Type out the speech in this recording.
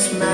Christmas.